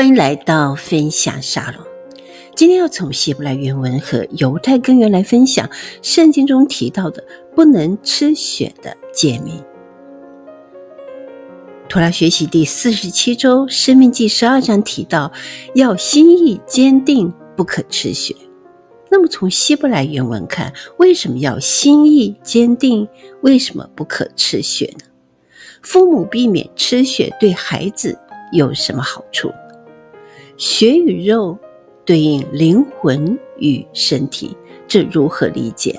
欢迎来到分享沙龙。今天要从希伯来原文和犹太根源来分享圣经中提到的不能吃血的诫命。托拉学习第四十七周，生命记十二章提到要心意坚定，不可吃血。那么从希伯来原文看，为什么要心意坚定？为什么不可吃血呢？父母避免吃血对孩子有什么好处？血与肉对应灵魂与身体，这如何理解？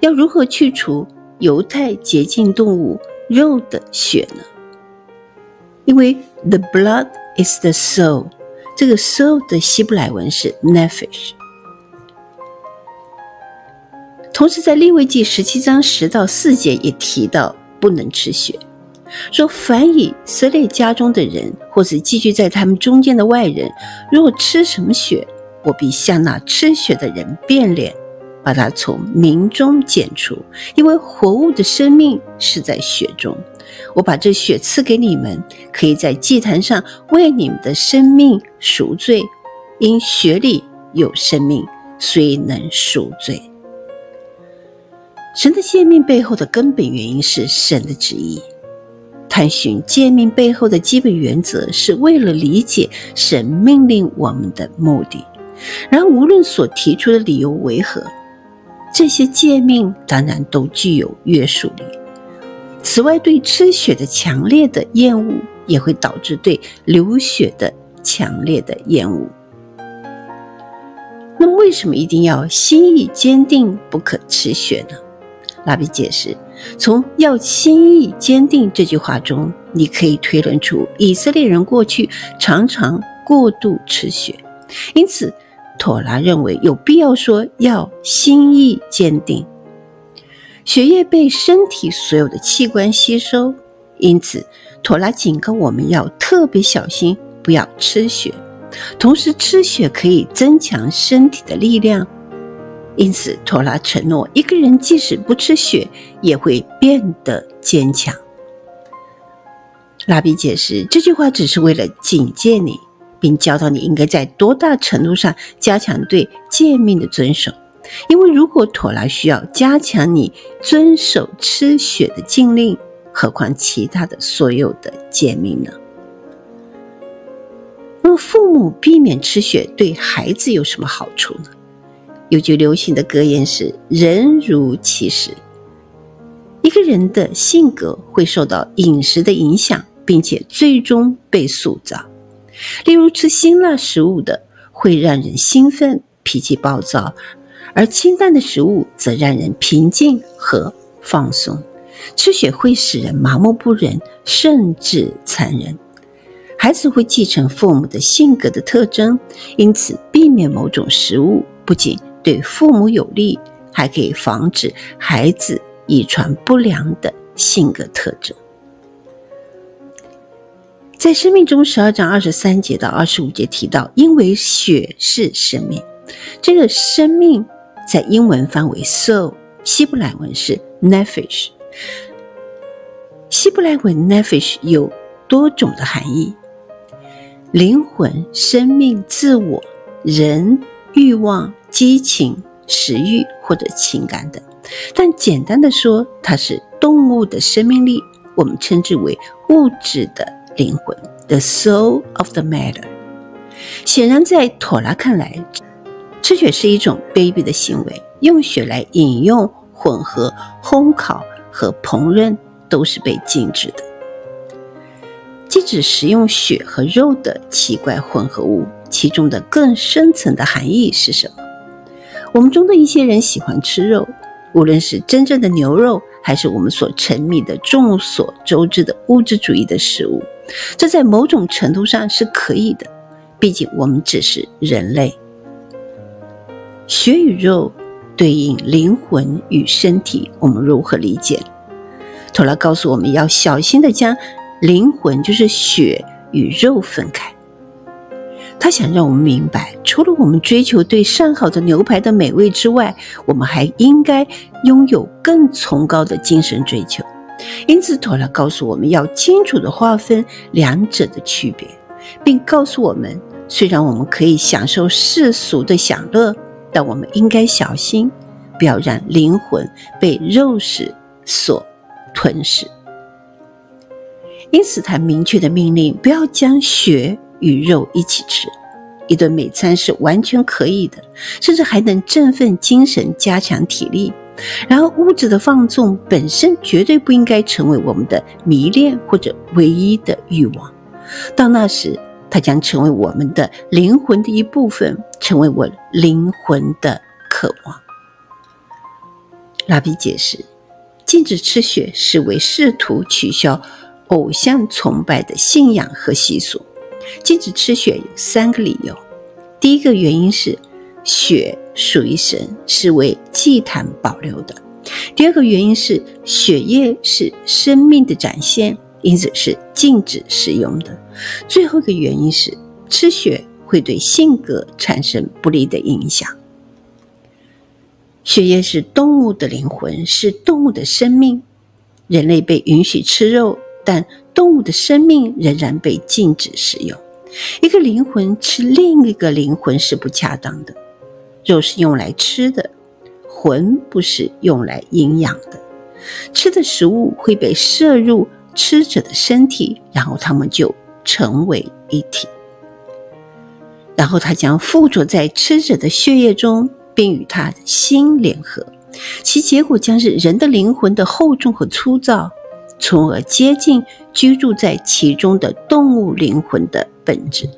要如何去除犹太洁净动物肉的血呢？因为 the blood is the soul，这个 soul 的希伯来文是 nefesh。同时，在利未记十七章十到四节也提到不能吃血。说：凡以色列家中的人，或是寄居在他们中间的外人，若吃什么血，我必向那吃血的人变脸，把他从民中剪除。因为活物的生命是在血中，我把这血赐给你们，可以在祭坛上为你们的生命赎罪。因血里有生命，所以能赎罪。神的诫命背后的根本原因是神的旨意。探寻诫命背后的基本原则，是为了理解神命令我们的目的。然而，无论所提出的理由为何，这些诫命当然都具有约束力。此外，对吃血的强烈的厌恶，也会导致对流血的强烈的厌恶。那么，为什么一定要心意坚定，不可吃血呢？拉比解释。从“要心意坚定”这句话中，你可以推论出以色列人过去常常过度吃血，因此妥拉认为有必要说要心意坚定。血液被身体所有的器官吸收，因此妥拉警告我们要特别小心，不要吃血。同时，吃血可以增强身体的力量。因此，托拉承诺，一个人即使不吃血，也会变得坚强。拉比解释，这句话只是为了警戒你，并教导你应该在多大程度上加强对诫命的遵守。因为如果托拉需要加强你遵守吃血的禁令，何况其他的所有的诫命呢？那，父母避免吃血对孩子有什么好处呢？有句流行的格言是“人如其食”，一个人的性格会受到饮食的影响，并且最终被塑造。例如，吃辛辣食物的会让人兴奋、脾气暴躁，而清淡的食物则让人平静和放松。吃血会使人麻木不仁，甚至残忍。孩子会继承父母的性格的特征，因此避免某种食物不仅对父母有利，还可以防止孩子遗传不良的性格特征。在《生命中》十二章二十三节到二十五节提到，因为血是生命，这个生命在英文翻为 soul，希伯来文是 nefesh。希伯来文 nefesh 有多种的含义：灵魂、生命、自我、人、欲望。激情、食欲或者情感等，但简单的说，它是动物的生命力，我们称之为物质的灵魂，the soul of the matter。显然，在妥拉看来，吃血是一种卑鄙的行为，用血来饮用、混合、烘烤和烹饪都是被禁止的。禁止食用血和肉的奇怪混合物，其中的更深层的含义是什么？我们中的一些人喜欢吃肉，无论是真正的牛肉，还是我们所沉迷的众所周知的物质主义的食物，这在某种程度上是可以的。毕竟我们只是人类。血与肉对应灵魂与身体，我们如何理解？托拉告诉我们要小心的将灵魂，就是血与肉分开。他想让我们明白，除了我们追求对上好的牛排的美味之外，我们还应该拥有更崇高的精神追求。因此，托拉告诉我们要清楚地划分两者的区别。并告诉我们，虽然我们可以享受世俗的享乐，但我们应该小心，不要让灵魂被肉食所吞噬。因此，他明确的命令不要将血与肉一起吃。一顿美餐是完全可以的，甚至还能振奋精神、加强体力。然而，物质的放纵本身绝对不应该成为我们的迷恋或者唯一的欲望。到那时，它将成为我们的灵魂的一部分，成为我灵魂的渴望。拉比解释，禁止吃血是为试图取消偶像崇拜的信仰和习俗。禁止吃血有三个理由。第一个原因是血属于神，是为祭坛保留的；第二个原因是血液是生命的展现，因此是禁止食用的；最后一个原因是吃血会对性格产生不利的影响。血液是动物的灵魂，是动物的生命。人类被允许吃肉，但动物的生命仍然被禁止食用。一个灵魂吃另一个灵魂是不恰当的。肉是用来吃的，魂不是用来营养的。吃的食物会被摄入吃者的身体，然后它们就成为一体。然后它将附着在吃者的血液中，并与他的心联合，其结果将是人的灵魂的厚重和粗糙。从而接近居住在其中的动物灵魂的本质。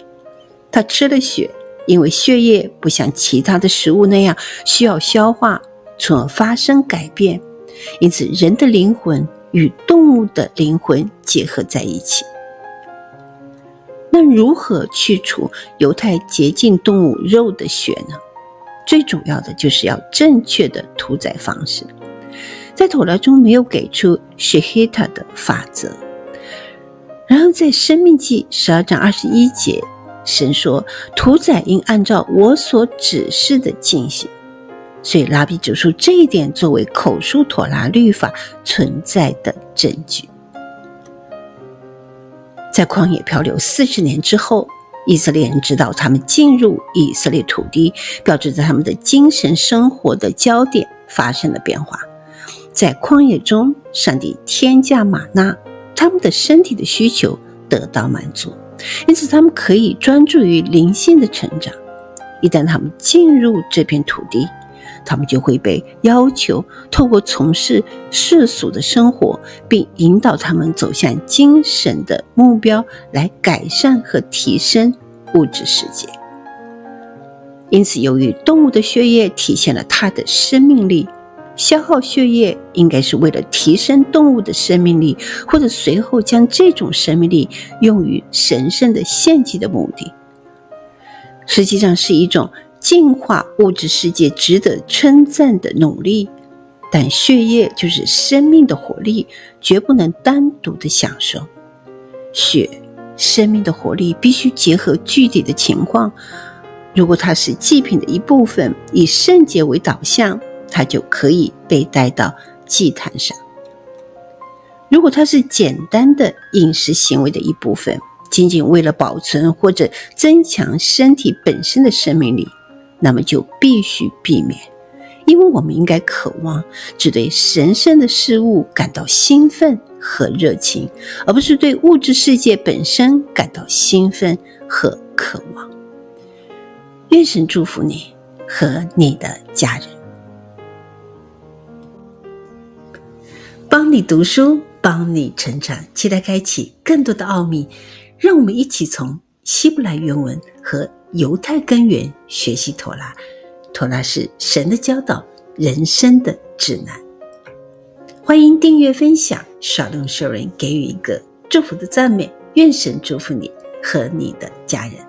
他吃了血，因为血液不像其他的食物那样需要消化，从而发生改变。因此，人的灵魂与动物的灵魂结合在一起。那如何去除犹太洁净动物肉的血呢？最主要的就是要正确的屠宰方式。在妥拉中没有给出 sheeta 的法则，然而在生命记十二章二十一节，神说屠宰应按照我所指示的进行，所以拉比指出这一点作为口述妥拉律法存在的证据。在旷野漂流四十年之后，以色列人知道他们进入以色列土地，标志着他们的精神生活的焦点发生了变化。在旷野中，上帝天降玛纳，他们的身体的需求得到满足，因此他们可以专注于灵性的成长。一旦他们进入这片土地，他们就会被要求透过从事世俗的生活，并引导他们走向精神的目标，来改善和提升物质世界。因此，由于动物的血液体现了它的生命力。消耗血液应该是为了提升动物的生命力，或者随后将这种生命力用于神圣的献祭的目的。实际上是一种净化物质世界值得称赞的努力。但血液就是生命的活力，绝不能单独的享受。血，生命的活力必须结合具体的情况。如果它是祭品的一部分，以圣洁为导向。它就可以被带到祭坛上。如果它是简单的饮食行为的一部分，仅仅为了保存或者增强身体本身的生命力，那么就必须避免。因为我们应该渴望只对神圣的事物感到兴奋和热情，而不是对物质世界本身感到兴奋和渴望。愿神祝福你和你的家人。帮你读书，帮你成长，期待开启更多的奥秘。让我们一起从希伯来原文和犹太根源学习妥拉。妥拉是神的教导，人生的指南。欢迎订阅、分享，刷动 sharing，给予一个祝福的赞美。愿神祝福你和你的家人。